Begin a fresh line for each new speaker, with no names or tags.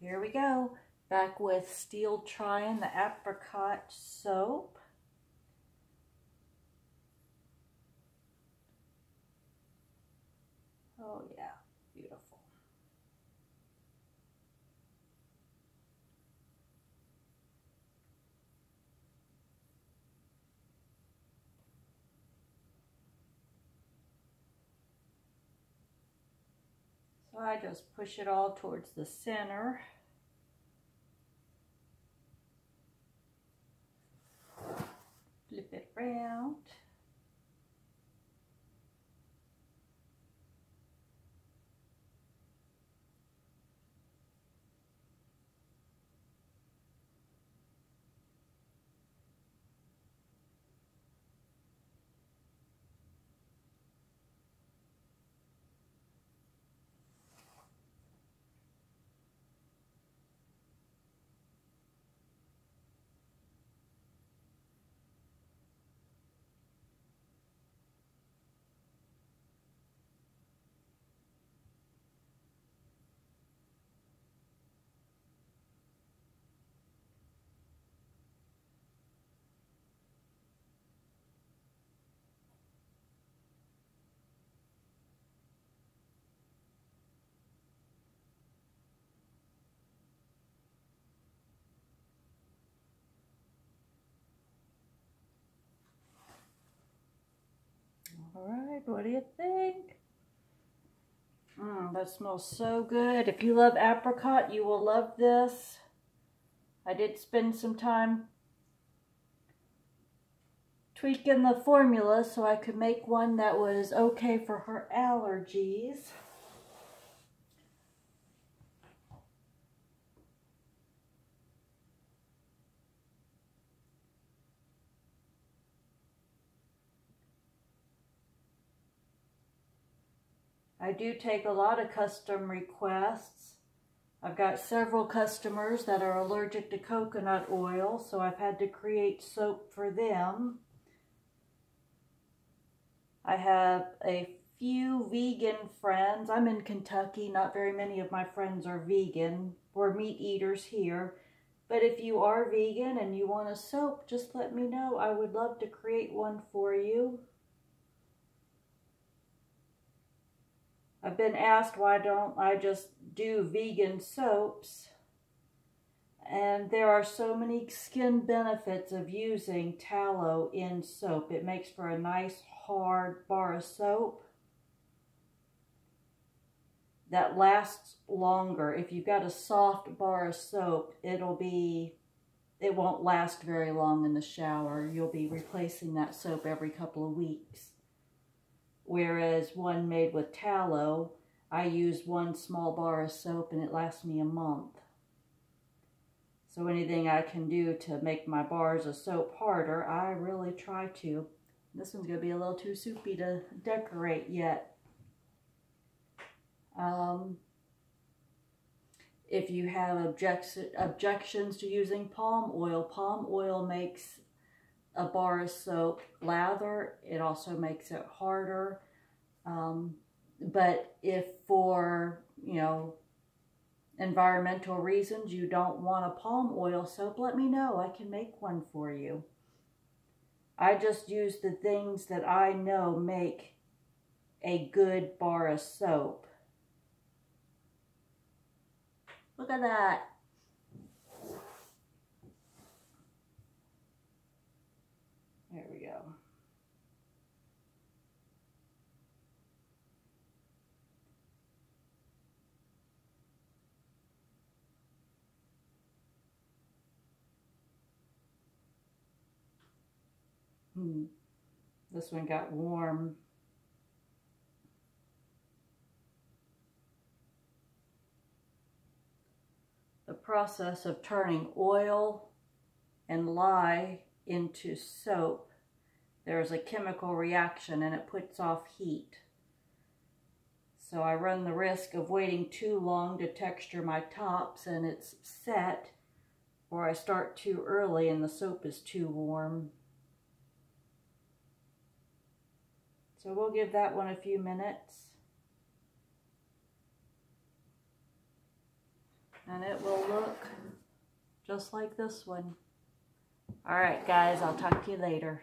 here we go. Back with Steel Tryon, the apricot soap. Oh yeah, beautiful. So I just push it all towards the center. Flip it around. All right, what do you think? Mmm, that smells so good. If you love apricot, you will love this. I did spend some time tweaking the formula so I could make one that was okay for her allergies. I do take a lot of custom requests. I've got several customers that are allergic to coconut oil, so I've had to create soap for them. I have a few vegan friends. I'm in Kentucky. Not very many of my friends are vegan. We're meat eaters here. But if you are vegan and you want a soap, just let me know. I would love to create one for you. I've been asked why don't I just do vegan soaps. And there are so many skin benefits of using tallow in soap. It makes for a nice hard bar of soap that lasts longer. If you've got a soft bar of soap, it'll be, it won't last very long in the shower. You'll be replacing that soap every couple of weeks whereas one made with tallow, I use one small bar of soap and it lasts me a month. So anything I can do to make my bars of soap harder, I really try to. This one's going to be a little too soupy to decorate yet. Um, if you have objects, objections to using palm oil, palm oil makes a bar of soap lather. It also makes it harder. Um, but if for, you know, environmental reasons you don't want a palm oil soap, let me know. I can make one for you. I just use the things that I know make a good bar of soap. Look at that. Hmm. This one got warm. The process of turning oil and lye into soap, there's a chemical reaction and it puts off heat. So I run the risk of waiting too long to texture my tops and it's set, or I start too early and the soap is too warm. So we'll give that one a few minutes. And it will look just like this one. All right, guys, I'll talk to you later.